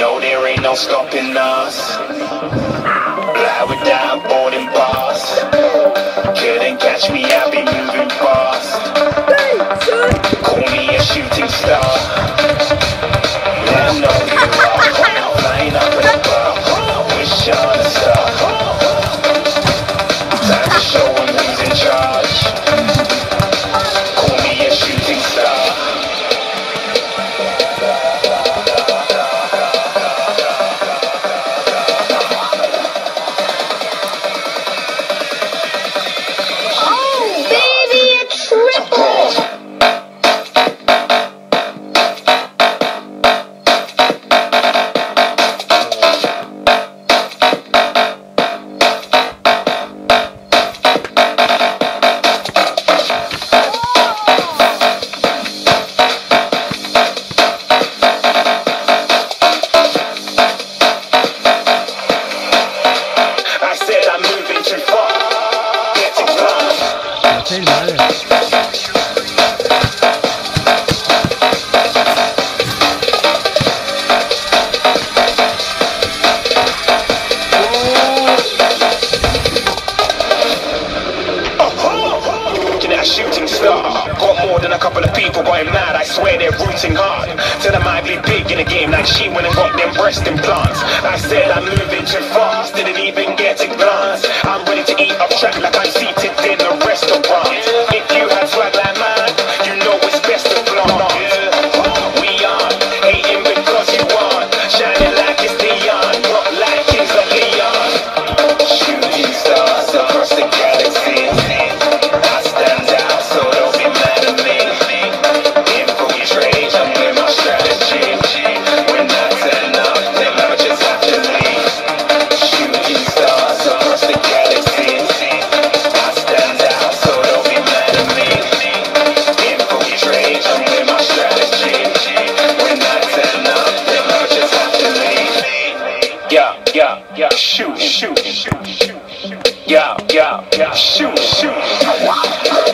No, there ain't no stopping us. Fly without boarding shooting star. Got more than a couple of people going mad. I swear they're rooting hard. Tell them I be big in the game like she went and got them breast implants. I said I'm moving too fast. Didn't even get a glance. I'm ready to eat up track like I'm a yeah, yeah, yeah, shoot, shoot.